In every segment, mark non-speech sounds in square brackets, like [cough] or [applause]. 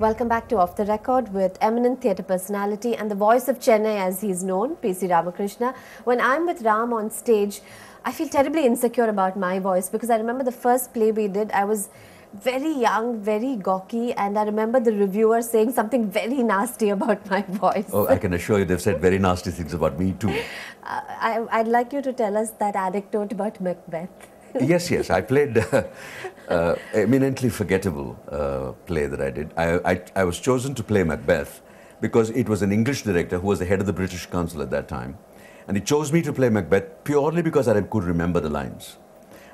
Welcome back to Off the Record with eminent theatre personality and the voice of Chennai as he's known, P.C. Ramakrishna. When I'm with Ram on stage, I feel terribly insecure about my voice because I remember the first play we did, I was very young, very gawky, and I remember the reviewer saying something very nasty about my voice. Oh, I can assure you they've said very nasty things about me too. [laughs] Uh, I, I'd like you to tell us that anecdote about Macbeth. [laughs] yes, yes, I played [laughs] uh, uh, eminently forgettable uh, play that I did. I, I, I was chosen to play Macbeth because it was an English director who was the head of the British Council at that time. And he chose me to play Macbeth purely because I could remember the lines.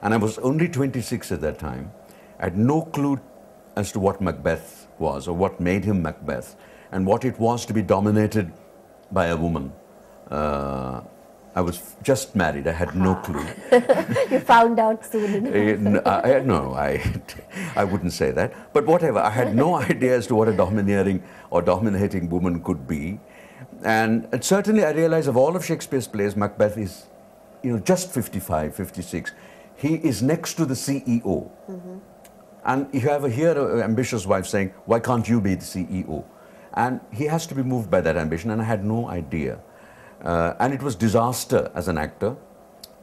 And I was only 26 at that time. I had no clue as to what Macbeth was or what made him Macbeth and what it was to be dominated by a woman. Uh, I was just married. I had no clue. [laughs] you found out soon enough. I, no, I, [laughs] I wouldn't say that. But whatever, I had no [laughs] idea as to what a domineering or dominating woman could be. And, and certainly I realized of all of Shakespeare's plays, Macbeth is, you know, just 55, 56. He is next to the CEO. Mm -hmm. And you have a, here an ambitious wife saying, why can't you be the CEO? And he has to be moved by that ambition, and I had no idea. Uh, and it was disaster as an actor.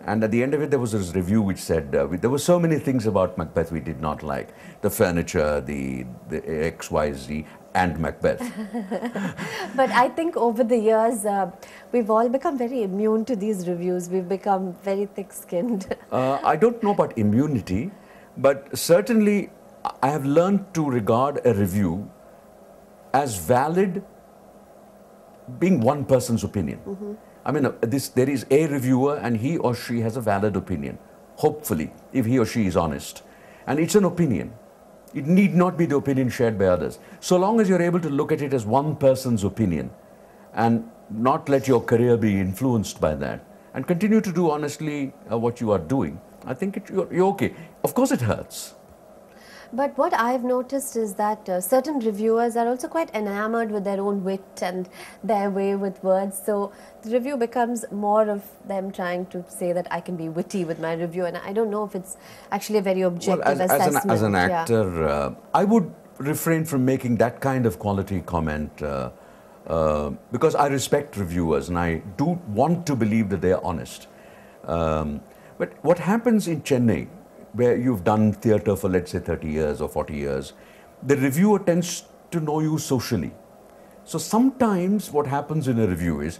And at the end of it, there was this review which said uh, we, there were so many things about Macbeth we did not like: the furniture, the the X, Y, Z, and Macbeth. [laughs] but I think over the years, uh, we've all become very immune to these reviews. We've become very thick-skinned. Uh, I don't know about immunity, but certainly I have learned to regard a review as valid being one person's opinion. Mm -hmm. I mean, uh, this, there is a reviewer and he or she has a valid opinion, hopefully, if he or she is honest. And it's an opinion. It need not be the opinion shared by others. So long as you're able to look at it as one person's opinion and not let your career be influenced by that and continue to do honestly uh, what you are doing, I think it, you're, you're okay. Of course, it hurts. But what I've noticed is that uh, certain reviewers are also quite enamored with their own wit and their way with words. So the review becomes more of them trying to say that I can be witty with my review. And I don't know if it's actually a very objective well, as, assessment. As an, as an actor, yeah. uh, I would refrain from making that kind of quality comment. Uh, uh, because I respect reviewers and I do want to believe that they are honest. Um, but what happens in Chennai where you've done theatre for, let's say, 30 years or 40 years, the reviewer tends to know you socially. So sometimes what happens in a review is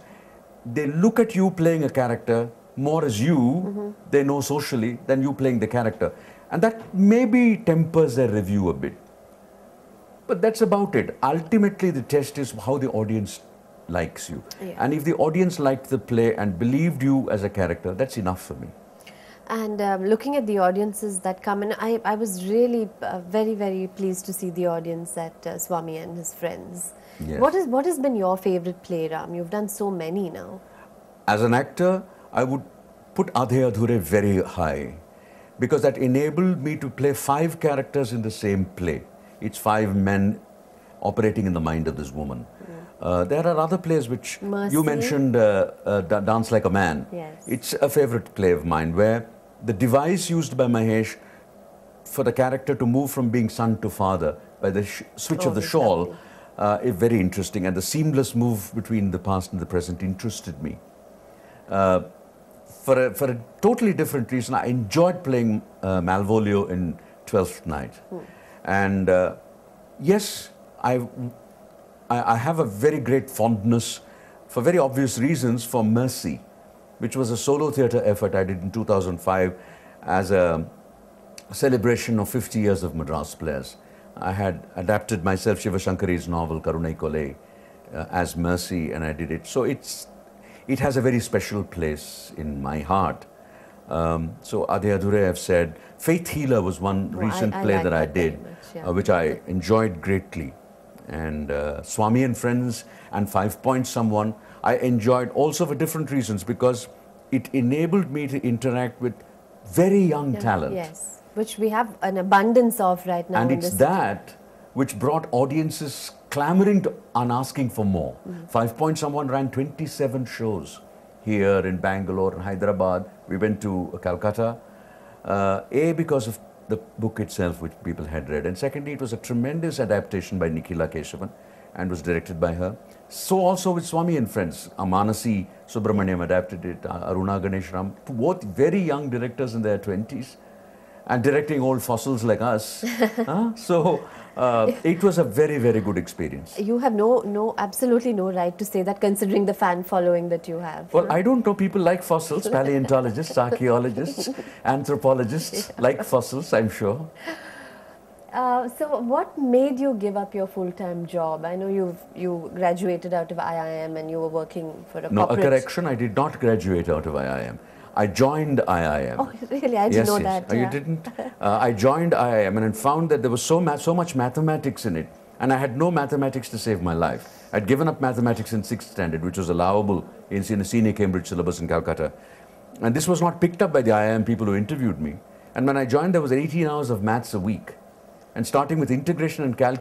they look at you playing a character more as you, mm -hmm. they know socially, than you playing the character. And that maybe tempers their review a bit. But that's about it. Ultimately, the test is how the audience likes you. Yeah. And if the audience liked the play and believed you as a character, that's enough for me. And um, looking at the audiences that come in, I, I was really uh, very, very pleased to see the audience at uh, Swami and his friends. Yes. What, is, what has been your favorite play, Ram? You've done so many now. As an actor, I would put Adhe Adhure very high because that enabled me to play five characters in the same play. It's five men operating in the mind of this woman. Uh, there are other plays which Mercy. you mentioned, uh, uh, Dance Like a Man. Yes. It's a favorite play of mine where the device used by Mahesh for the character to move from being son to father by the switch oh, of the shawl uh, is very interesting. And the seamless move between the past and the present interested me. Uh, for, a, for a totally different reason, I enjoyed playing uh, Malvolio in Twelfth Night. Hmm. And yes, I I, I have a very great fondness, for very obvious reasons, for Mercy, which was a solo theatre effort I did in 2005 as a celebration of 50 years of Madras Players. I had adapted myself Shiva Shankari's novel Karunai Kolai uh, as Mercy and I did it. So it's, it has a very special place in my heart. Um, so Adhe Adhure have said, Faith Healer was one well, recent I, I play like that, that I did, much, yeah. uh, which I enjoyed greatly and uh, Swami and Friends and Five Point Someone, I enjoyed also for different reasons because it enabled me to interact with very young talent. Yes, which we have an abundance of right now. And it's that which brought audiences clamoring to, and asking for more. Mm. Five Point Someone ran 27 shows here in Bangalore and Hyderabad. We went to Calcutta. Uh, a, because of the book itself, which people had read. And secondly, it was a tremendous adaptation by Nikhila Keshavan and was directed by her. So also with Swami and Friends, Amanasi Subramaniam adapted it, uh, Aruna both very young directors in their 20s and directing old fossils like us. [laughs] Huh? So uh, it was a very, very good experience. You have no, no, absolutely no right to say that considering the fan following that you have. Well, I don't know. People like fossils, paleontologists, archaeologists, [laughs] anthropologists like fossils, I'm sure. Uh, so, what made you give up your full-time job? I know you you graduated out of IIM and you were working for a No, a correction. I did not graduate out of IIM. I joined IIM. Oh, really? I didn't yes, know yes. that. Oh, you didn't? [laughs] Uh, I joined IIM and found that there was so, so much mathematics in it, and I had no mathematics to save my life. I'd given up mathematics in sixth standard, which was allowable in, in a senior Cambridge syllabus in Calcutta. And this was not picked up by the IIM people who interviewed me. And when I joined, there was 18 hours of maths a week. And starting with integration and calculus.